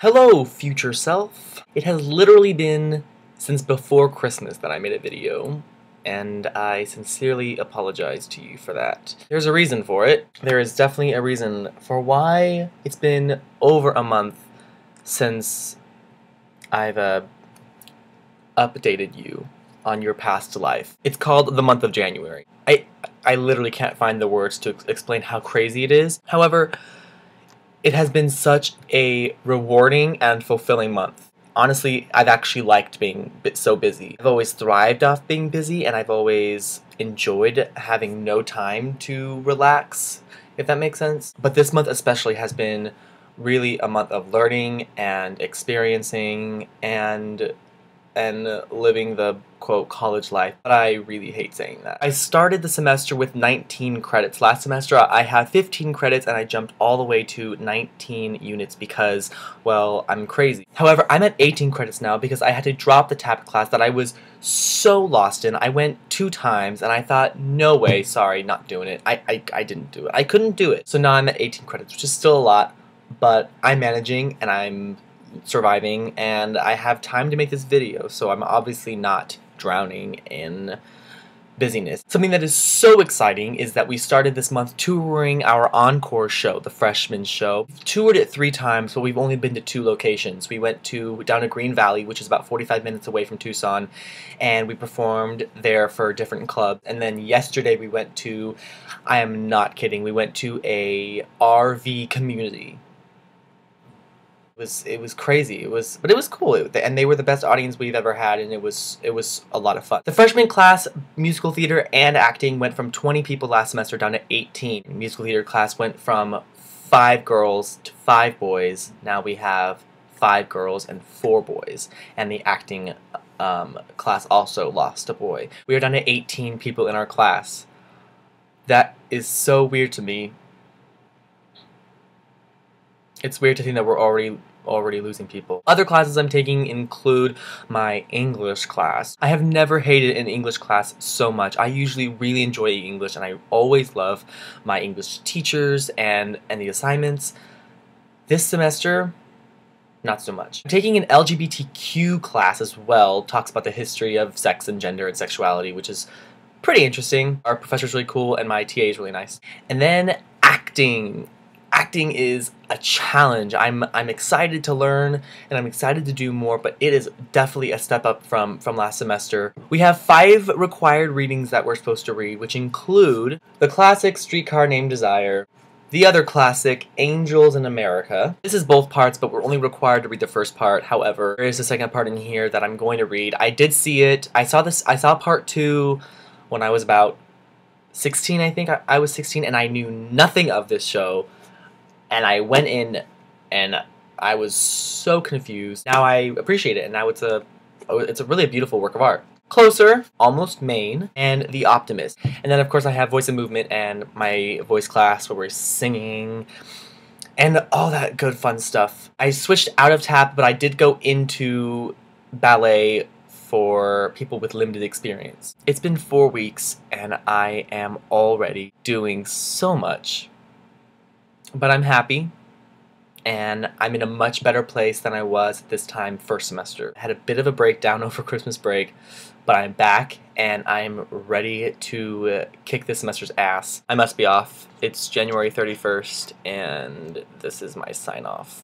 Hello, future self. It has literally been since before Christmas that I made a video, and I sincerely apologize to you for that. There's a reason for it. There is definitely a reason for why it's been over a month since I've uh, updated you on your past life. It's called the month of January. I I literally can't find the words to explain how crazy it is. However, it has been such a rewarding and fulfilling month. Honestly, I've actually liked being so busy. I've always thrived off being busy, and I've always enjoyed having no time to relax, if that makes sense. But this month especially has been really a month of learning and experiencing and and living the quote college life, but I really hate saying that. I started the semester with 19 credits. Last semester I had 15 credits and I jumped all the way to 19 units because, well, I'm crazy. However, I'm at 18 credits now because I had to drop the TAP class that I was so lost in. I went two times and I thought, no way, sorry, not doing it. I, I, I didn't do it. I couldn't do it. So now I'm at 18 credits, which is still a lot, but I'm managing and I'm surviving and I have time to make this video, so I'm obviously not drowning in busyness. Something that is so exciting is that we started this month touring our encore show, the freshman show. We've toured it three times, but we've only been to two locations. We went to down to Green Valley, which is about 45 minutes away from Tucson, and we performed there for a different clubs. And then yesterday we went to, I am not kidding, we went to a RV community was it was crazy. It was, but it was cool, it, and they were the best audience we've ever had, and it was it was a lot of fun. The freshman class, musical theater and acting, went from 20 people last semester down to 18. Musical theater class went from five girls to five boys. Now we have five girls and four boys, and the acting um, class also lost a boy. We are down to 18 people in our class. That is so weird to me it's weird to think that we're already already losing people. Other classes I'm taking include my English class. I have never hated an English class so much. I usually really enjoy English and I always love my English teachers and, and the assignments. This semester, not so much. I'm taking an LGBTQ class as well, talks about the history of sex and gender and sexuality, which is pretty interesting. Our professor's really cool and my TA is really nice. And then acting acting is a challenge. I'm I'm excited to learn and I'm excited to do more, but it is definitely a step up from from last semester. We have five required readings that we're supposed to read, which include the classic Streetcar Named Desire, the other classic, Angels in America. This is both parts, but we're only required to read the first part. However, there is a second part in here that I'm going to read. I did see it. I saw this. I saw part two when I was about 16, I think. I, I was 16, and I knew nothing of this show and I went in and I was so confused. Now I appreciate it, and now it's a it's a really a beautiful work of art. Closer, Almost Maine, and The Optimist. And then of course I have Voice and Movement and my voice class where we're singing and all that good fun stuff. I switched out of tap, but I did go into ballet for people with limited experience. It's been four weeks and I am already doing so much but I'm happy and I'm in a much better place than I was at this time first semester. I had a bit of a breakdown over Christmas break, but I'm back and I'm ready to uh, kick this semester's ass. I must be off. It's January 31st and this is my sign off.